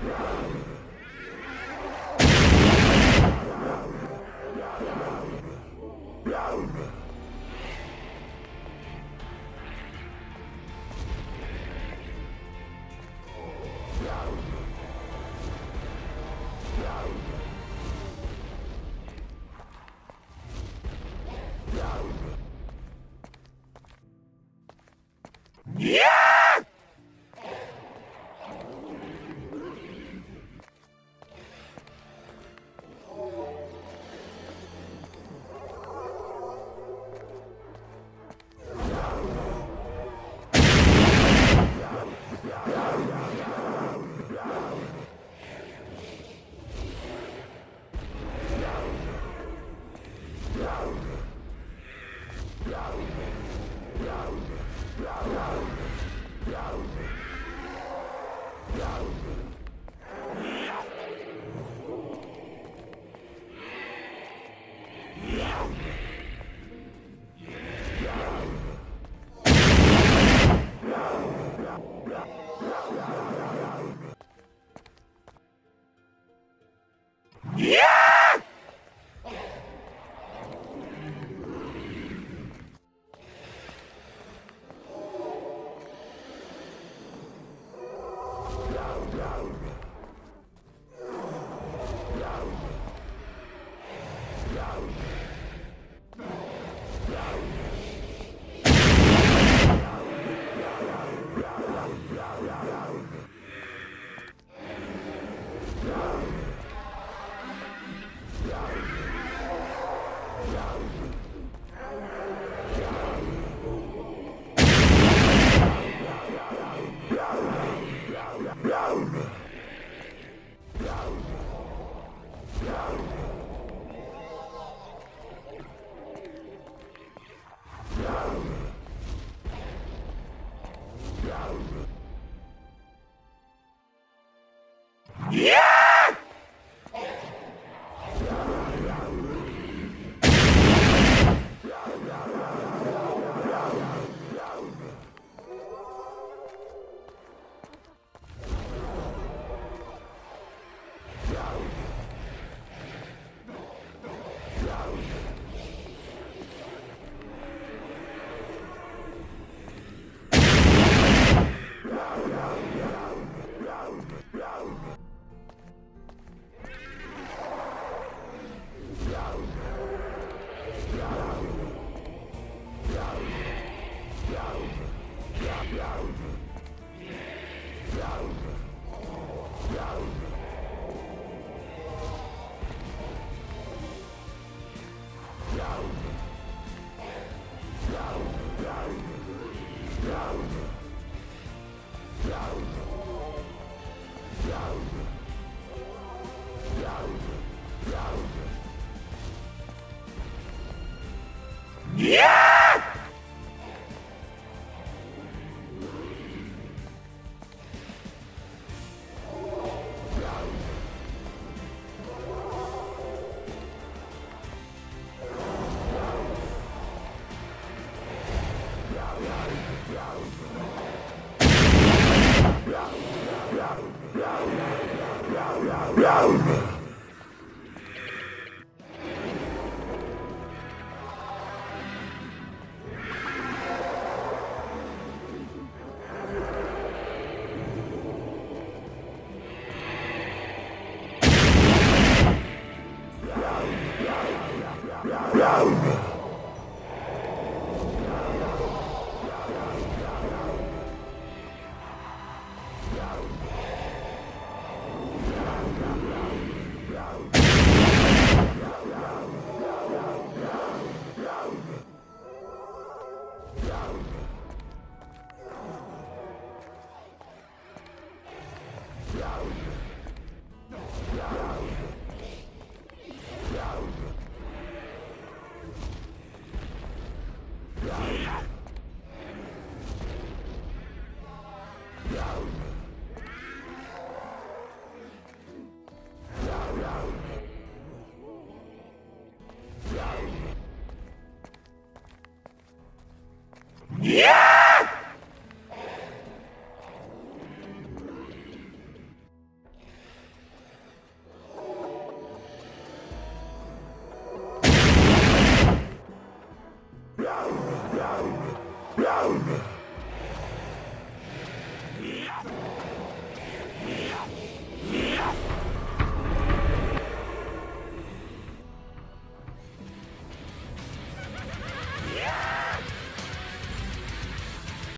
Round. Yeah! Alva. over. Down. No! Ah!